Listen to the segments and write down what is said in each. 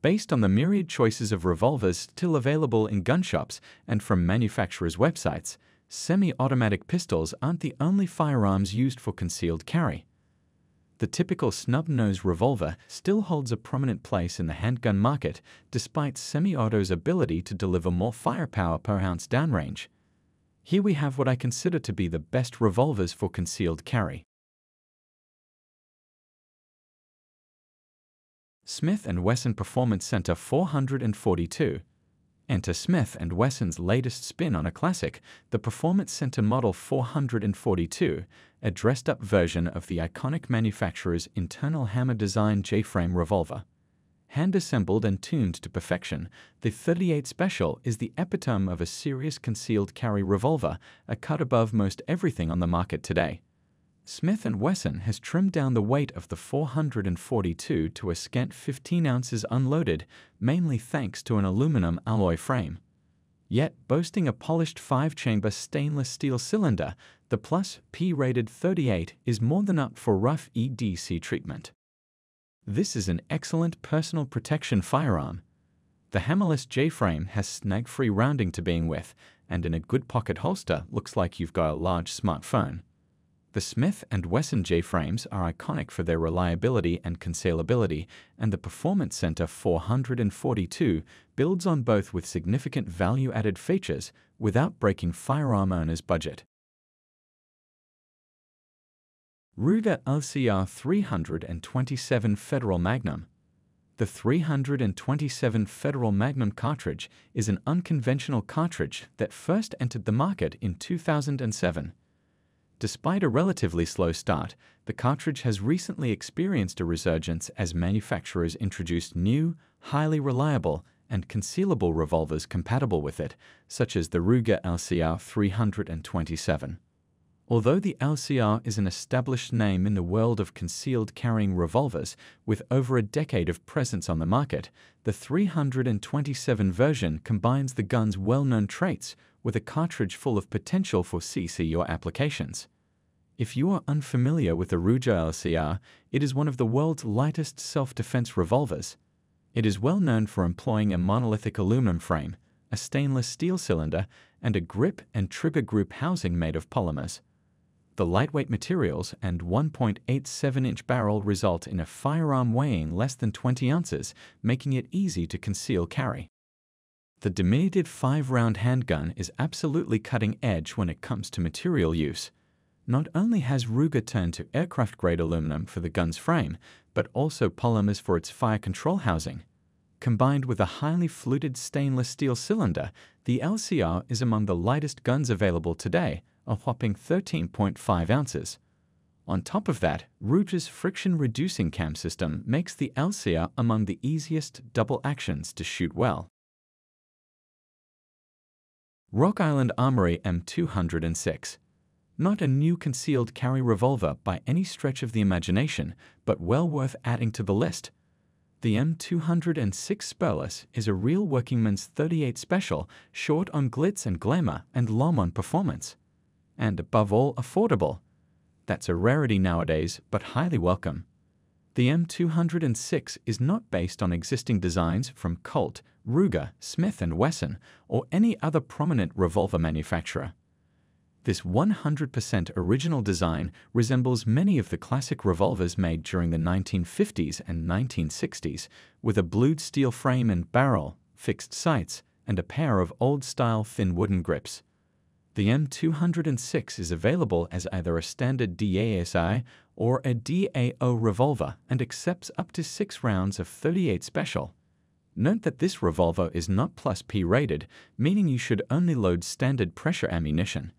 Based on the myriad choices of revolvers still available in gun shops and from manufacturers' websites, semi-automatic pistols aren't the only firearms used for concealed carry. The typical snub-nose revolver still holds a prominent place in the handgun market despite semi-auto's ability to deliver more firepower per ounce downrange. Here we have what I consider to be the best revolvers for concealed carry. Smith & Wesson Performance Center 442 Enter Smith & Wesson's latest spin on a classic, the Performance Center Model 442, a dressed-up version of the iconic manufacturer's internal hammer-design J-frame revolver. Hand-assembled and tuned to perfection, the 38 Special is the epitome of a serious concealed carry revolver, a cut above most everything on the market today. Smith & Wesson has trimmed down the weight of the 442 to a scant 15 ounces unloaded, mainly thanks to an aluminum alloy frame. Yet, boasting a polished five-chamber stainless steel cylinder, the Plus P-rated 38 is more than up for rough EDC treatment. This is an excellent personal protection firearm. The hammerless J-frame has snag-free rounding to begin with, and in a good pocket holster looks like you've got a large smartphone. The Smith & Wesson J-frames are iconic for their reliability and concealability, and the Performance Center 442 builds on both with significant value-added features without breaking firearm owners' budget. Ruger LCR 327 Federal Magnum The 327 Federal Magnum cartridge is an unconventional cartridge that first entered the market in 2007. Despite a relatively slow start, the cartridge has recently experienced a resurgence as manufacturers introduced new, highly reliable, and concealable revolvers compatible with it, such as the Ruger LCR 327. Although the LCR is an established name in the world of concealed carrying revolvers with over a decade of presence on the market, the 327 version combines the gun's well-known traits with a cartridge full of potential for CC or applications. If you are unfamiliar with the Ruger LCR, it is one of the world's lightest self-defense revolvers. It is well known for employing a monolithic aluminum frame, a stainless steel cylinder, and a grip and trigger group housing made of polymers. The lightweight materials and 1.87-inch barrel result in a firearm weighing less than 20 ounces, making it easy to conceal carry. The diminutive 5-round handgun is absolutely cutting edge when it comes to material use. Not only has Ruger turned to aircraft-grade aluminum for the gun's frame, but also polymers for its fire control housing. Combined with a highly fluted stainless steel cylinder, the LCR is among the lightest guns available today, a whopping 13.5 ounces. On top of that, Ruger's friction-reducing cam system makes the LCR among the easiest double actions to shoot well. Rock Island Armory M206 Not a new concealed carry revolver by any stretch of the imagination, but well worth adding to the list. The M206 Spurless is a real workingman's 38 special, short on glitz and glamour and long on performance. And above all, affordable. That's a rarity nowadays, but highly welcome. The M206 is not based on existing designs from Colt, Ruger, Smith & Wesson, or any other prominent revolver manufacturer. This 100% original design resembles many of the classic revolvers made during the 1950s and 1960s, with a blued steel frame and barrel, fixed sights, and a pair of old-style thin wooden grips. The M206 is available as either a standard DA/SA or a DAO revolver and accepts up to 6 rounds of 38 special. Note that this revolver is not plus P rated, meaning you should only load standard pressure ammunition.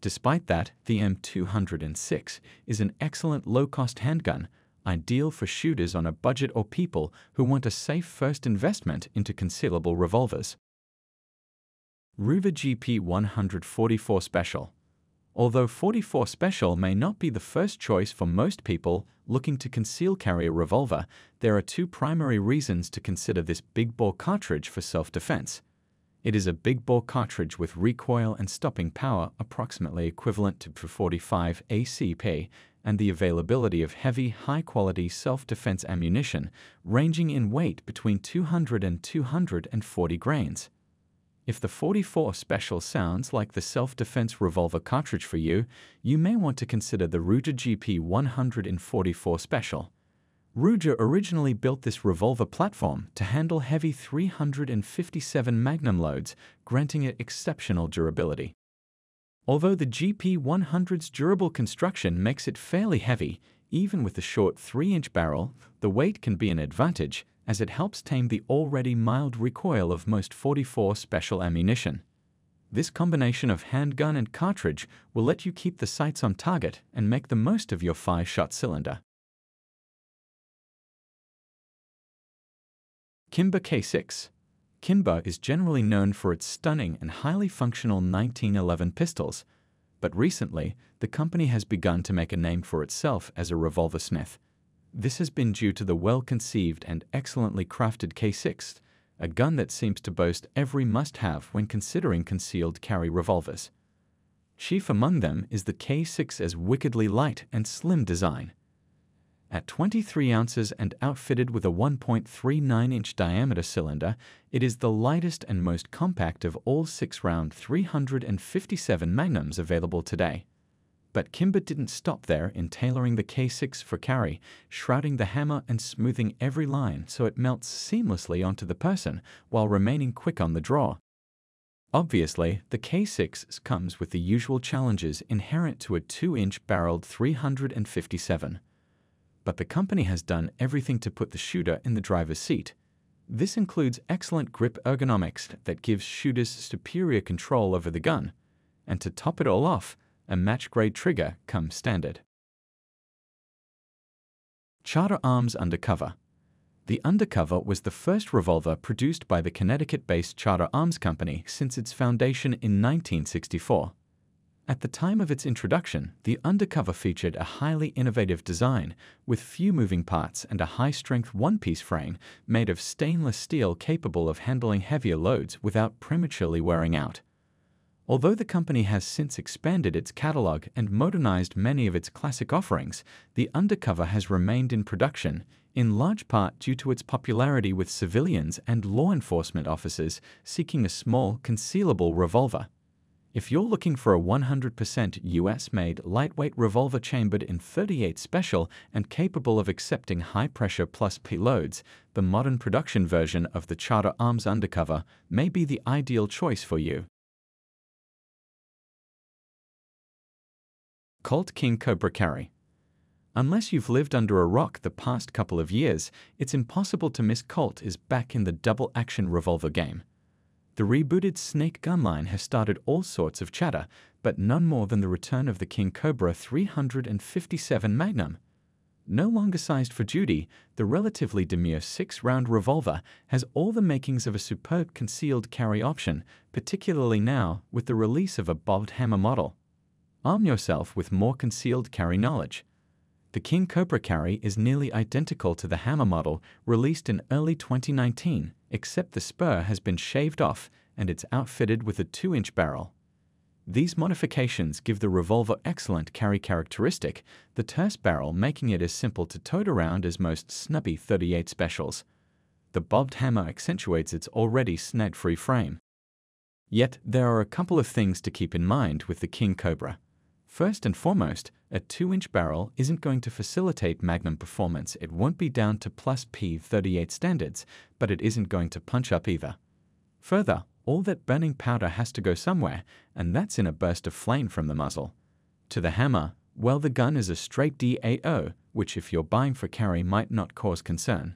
Despite that, the M206 is an excellent low-cost handgun, ideal for shooters on a budget or people who want a safe first investment into concealable revolvers. Ruger GP100 44 Special. Although 44 Special may not be the first choice for most people looking to conceal carry a revolver, there are two primary reasons to consider this big bore cartridge for self-defense. It is a big bore cartridge with recoil and stopping power approximately equivalent to 45 ACP and the availability of heavy, high-quality self-defense ammunition ranging in weight between 200 and 240 grains. If the 44 Special sounds like the self-defense revolver cartridge for you, you may want to consider the Ruger GP100 44 Special. Ruger originally built this revolver platform to handle heavy 357 Magnum loads, granting it exceptional durability. Although the GP100's durable construction makes it fairly heavy, even with the short 3-inch barrel, the weight can be an advantage as it helps tame the already mild recoil of most 44 special ammunition. This combination of handgun and cartridge will let you keep the sights on target and make the most of your 5-shot cylinder. Kimber K6 Kimber is generally known for its stunning and highly functional 1911 pistols, but recently the company has begun to make a name for itself as a revolver smith. This has been due to the well-conceived and excellently crafted K6, a gun that seems to boast every must-have when considering concealed carry revolvers. Chief among them is the K6's wickedly light and slim design. At 23 ounces and outfitted with a 1.39-inch diameter cylinder, it is the lightest and most compact of all six-round 357 Magnums available today. But Kimber didn't stop there in tailoring the K6 for carry, shrouding the hammer and smoothing every line so it melts seamlessly onto the person while remaining quick on the draw. Obviously, the K6 comes with the usual challenges inherent to a 2-inch barreled 357 but the company has done everything to put the shooter in the driver's seat. This includes excellent grip ergonomics that gives shooters superior control over the gun, and to top it all off, a match-grade trigger comes standard. Charter Arms Undercover The Undercover was the first revolver produced by the Connecticut-based Charter Arms Company since its foundation in 1964. At the time of its introduction, the Undercover featured a highly innovative design with few moving parts and a high-strength one-piece frame made of stainless steel capable of handling heavier loads without prematurely wearing out. Although the company has since expanded its catalog and modernized many of its classic offerings, the Undercover has remained in production, in large part due to its popularity with civilians and law enforcement officers seeking a small, concealable revolver. If you're looking for a 100% US-made lightweight revolver chambered in 38 special and capable of accepting high-pressure plus P loads, the modern production version of the Charter Arms Undercover may be the ideal choice for you. Colt King Cobra Carry Unless you've lived under a rock the past couple of years, it's impossible to miss Colt is back in the double-action revolver game. The rebooted Snake gun line has started all sorts of chatter, but none more than the return of the King Cobra 357 Magnum. No longer sized for duty, the relatively demure six-round revolver has all the makings of a superb concealed carry option, particularly now with the release of a bobbed hammer model. Arm yourself with more concealed carry knowledge. The King Cobra carry is nearly identical to the hammer model released in early 2019, except the spur has been shaved off and it's outfitted with a 2-inch barrel. These modifications give the revolver excellent carry characteristic, the terse barrel making it as simple to tote around as most snubby 38 specials. The bobbed hammer accentuates its already snag-free frame. Yet there are a couple of things to keep in mind with the King Cobra. First and foremost, a 2-inch barrel isn't going to facilitate Magnum performance. It won't be down to plus P38 standards, but it isn't going to punch up either. Further, all that burning powder has to go somewhere, and that's in a burst of flame from the muzzle. To the hammer, well, the gun is a straight DAO, which if you're buying for carry might not cause concern.